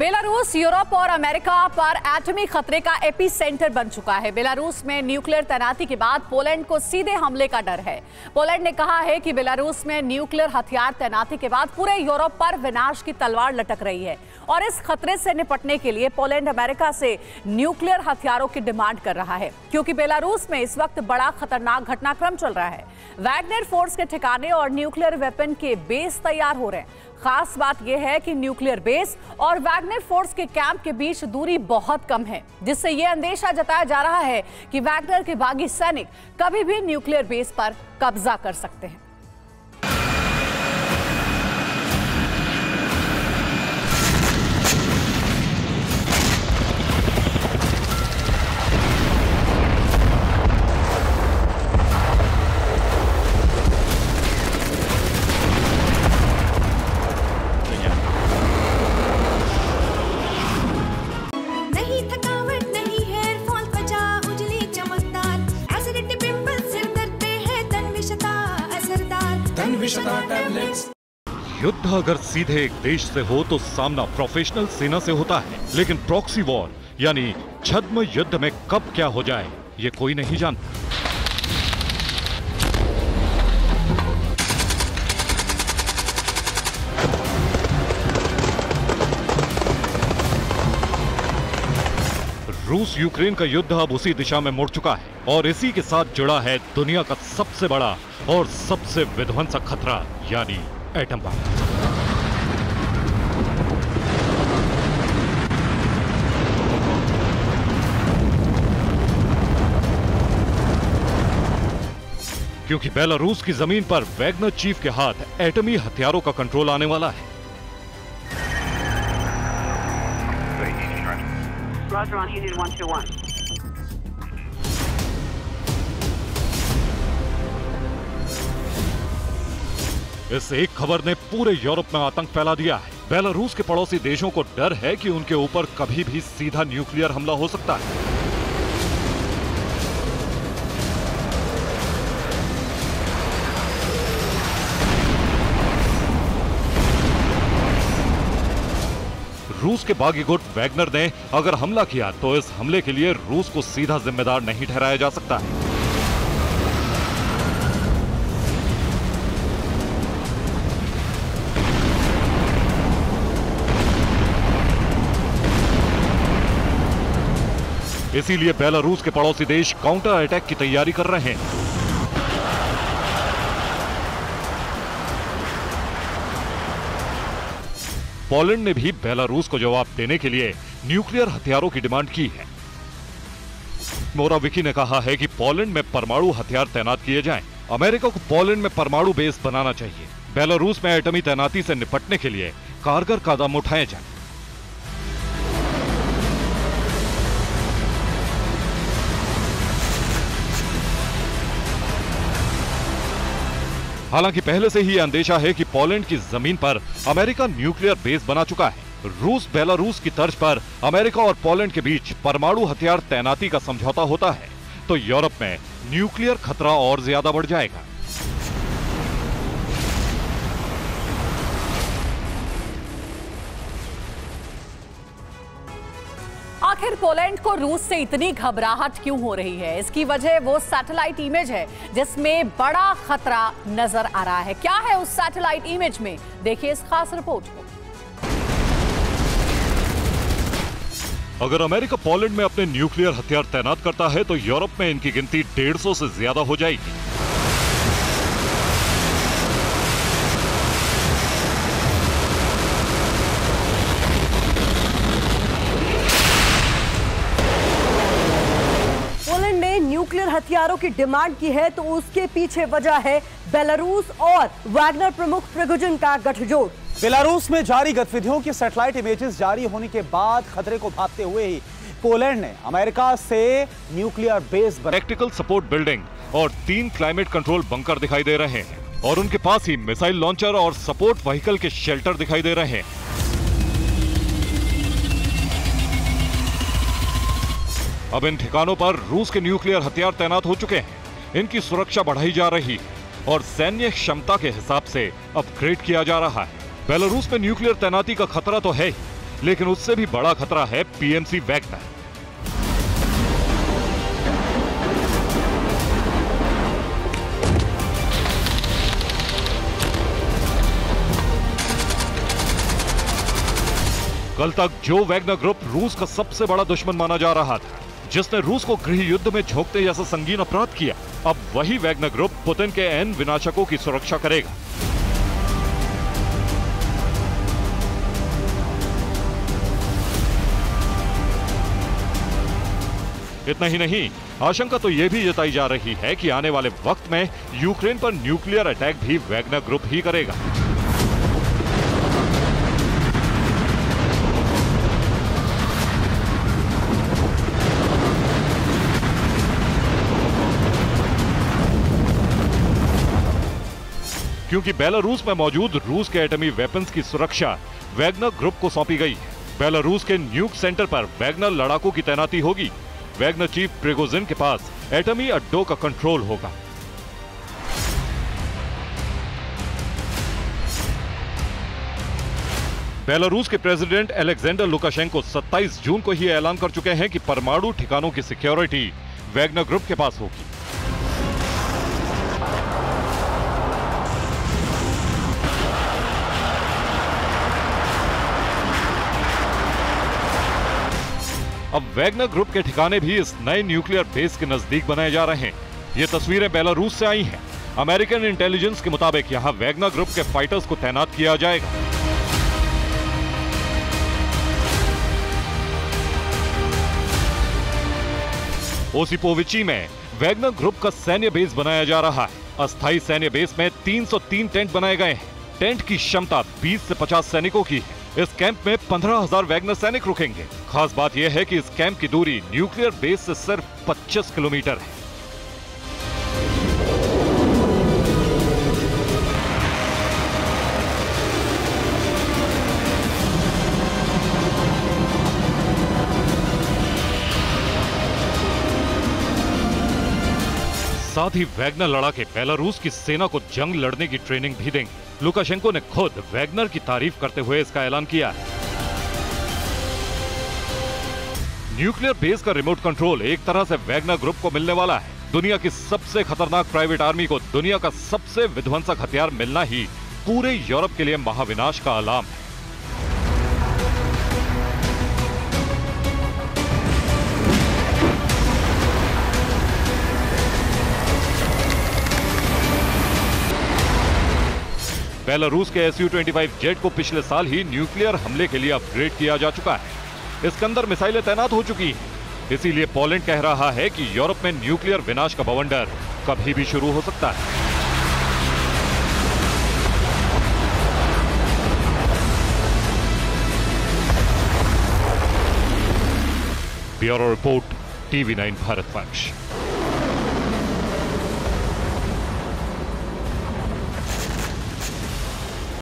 Belarus, Europe और America पर एटमी खतरे का एपी सेंटर बन चुका है। बेलारूस में न्यूक्लियर तैनाती के बाद पोलैंड को सीधे हमले का डर है। पोलैंड ने कहा है कि बेलारूस में न्यूक्लियर हथियार तैनाती के बाद पूरे यूरोप पर विनाश की तलवार लटक रही है। और इस खतरे से निपटने के लिए पोलैंड अमेरिका से न्यूक्लियर हथियारों की डिमांड कर रहा है, क्योंकि बेलारूस में इस वक्त बड़ा खतरनाक घटनाक्रम चल रहा है। वैगनर फोर्स के ठिकाने और न्यूक्लियर वेपन के बेस तैयार हो रहे हैं। खास बात यह है कि न्यूक्लियर बेस और वैगनर फोर्स के कैंप के बीच दूरी बहुत कम है, जिससे यह अंदेशा जताया जा रहा है कि वैगनर के बागी सैनिक कभी भी न्यूक्लियर बेस पर कब्जा कर सकते हैं। युद्ध अगर सीधे एक देश से हो तो सामना प्रोफेशनल सेना से होता है। लेकिन प्रॉक्सी वॉर यानी छद्म युद्ध में कब क्या हो जाए, ये कोई नहीं जानता। रूस यूक्रेन का युद्ध अब उसी दिशा में मुड़ चुका है और इसी के साथ जुड़ा है दुनिया का सबसे बड़ा और सबसे विध्वंसक खतरा, यानी एटम बम। क्योंकि बेलारूस की ज़मीन पर वैगनर चीफ के हाथ एटमी हथियारों का कंट्रोल आने वाला है। Roger on Union 121. इस एक खबर ने पूरे यूरोप में आतंक फैला दिया है बेलारूस के पड़ोसी देशों को डर है कि उनके ऊपर कभी भी सीधा न्यूक्लियर हमला हो सकता है रूस के बागी गुट वैगनर ने अगर हमला किया तो इस हमले के लिए रूस को सीधा जिम्मेदार नहीं ठहराया जा सकता। है इसीलिए बेलारूस के पड़ोसी देश काउंटर अटैक की तैयारी कर रहे हैं। पोलैंड ने भी बेलारूस को जवाब देने के लिए न्यूक्लियर हथियारों की डिमांड की है मोराविकी ने कहा है कि पोलैंड में परमाणु हथियार तैनात किए जाएँ। अमेरिका को पोलैंड में परमाणु बेस बनाना चाहिए बेलारूस में एटमी तैनाती से निपटने के लिए कारगर कदम उठाए जाएँ। हालाँकि पहले से ही अंदेशा है कि पोलैंड की ज़मीन पर अमेरिका न्यूक्लियर बेस बना चुका है। रूस बेलारूस की तर्ज पर अमेरिका और पोलैंड के बीच परमाणु हथियार तैनाती का समझौता होता है। तो यूरोप में न्यूक्लियर खतरा और ज़्यादा बढ़ जाएगा। आखिर पोलैंड को रूस से इतनी घबराहट क्यों हो रही है? इसकी वजह वो सैटेलाइट इमेज है, जिसमें बड़ा खतरा नज़र आ रहा है। क्या है उस सैटेलाइट इमेज में? देखिए इस खास रिपोर्ट को। अगर अमेरिका पोलैंड में अपने न्यूक्लियर हथियार तैनात करता है तो यूरोप में इनकी गिनती 150 से ज़्यादा हो जाएगी पोलैंड ने न्यूक्लियर हथियारों की डिमांड की है तो उसके पीछे वजह है बेलारूस और वैगनर प्रमुख प्रिगोजिन का गठजोड़। बेलारूस में जारी गतिविधियों की सैटेलाइट इमेजेस जारी होने के बाद खतरे को भापते हुए ही पोलैंड ने अमेरिका से nuclear base practical support building और तीन क्लाइमेट कंट्रोल बंकर दिखाई दे रहे हैं और उनके पास ही मिसाइल लॉन्चर और सपोर्ट व्हीकल के शेल्टर दिखाई दे रहे हैं। अब इन ठिकानों पर रूस के न्यूक्लियर हथियार तैनात हो चुके हैं। इनकी सुरक्षा बढ़ाई जा रही और सैन्य क्षमता के हिसाब से अपग्रेड किया जा रहा है। बेलारूस में न्यूक्लियर तैनाती का खतरा तो है ही, लेकिन उससे भी बड़ा खतरा है पीएमसी वैगनर। कल तक जो वैगनर ग्रुप रूस का सबसे बड़ा दुश्मन माना जा रहा था जिसने रूस को गृह युद्ध में झोंकते जैसा संगीन अपराध किया, अब वही वैग्न ग्रुप पुतिन के एन विनाशकों की सुरक्षा करेगा। इतना ही नहीं, आशंका तो यह भी जताई जा रही है कि आने वाले वक्त में यूक्रेन पर न्यूक्लियर अटैक भी वैगनर ग्रुप ही करेगा। क्योंकि बेलारूस में मौजूद रूस के एटमी वेपन्स की सुरक्षा वैगनर ग्रुप को सौंपी गई। बेलारूस के न्यूक सेंटर पर वैगनर लड़ाकों की तैनाती होगी। वैगनर चीफ प्रेगोजिन के पास एटमी अड्डों का कंट्रोल होगा। बेलारूस के प्रेसिडेंट एलेक्जेंडर लुकाशेंको 27 जून को ही ऐलान कर चुके हैं कि परमाणु ठिकानों की सिक्योरिटी वैगनर ग्रुप के पास होगी। अब वैगनर ग्रुप के ठिकाने भी इस नए न्यूक्लियर बेस के नज़दीक बनाए जा रहे हैं। ये तस्वीरें बेलारूस से आई हैं। अमेरिकन इंटेलिजेंस के मुताबिक यहाँ वैगनर ग्रुप के फाइटर्स को तैनात किया जाएगा। ओसिपोविची में वैगनर ग्रुप का सैन्य बेस बनाया जा रहा है। अस्थायी सैन्य बेस में 303 टेंट बनाए गए हैं। टेंट की क्षमता 20 से 50 सैनिकों की है। इस कैंप में 15,000 वैगनर सैनिक रुकेंगे। खास बात यह है कि इस कैंप की दूरी न्यूक्लियर बेस से सिर्फ़ 25 किलोमीटर है। साथ ही वैगनर लड़ाके बेलारूस की सेना को जंग लड़ने की ट्रेनिंग भी देंगे। लुकाशेंको ने खुद वैगनर की तारीफ़ करते हुए इसका ऐलान किया है। न्यूक्लियर बेस का रिमोट कंट्रोल एक तरह से वैगनर ग्रुप को मिलने वाला है। दुनिया की सबसे खतरनाक प्राइवेट आर्मी को दुनिया का सबसे विध्वंसक हथियार मिलना ही पूरे यूरोप के लिए महाविनाश का अलाम है। बेलारूस के एस यू जेट को पिछले साल ही न्यूक्लियर हमले के लिए अपग्रेड किया जा चुका है। इसके मिसाइलें तैनात हो चुकी हैं। इसीलिए पोलैंड कह रहा है कि यूरोप में न्यूक्लियर विनाश का बवंडर कभी भी शुरू हो सकता है। Bureau report, TV nine, Bharat पक्ष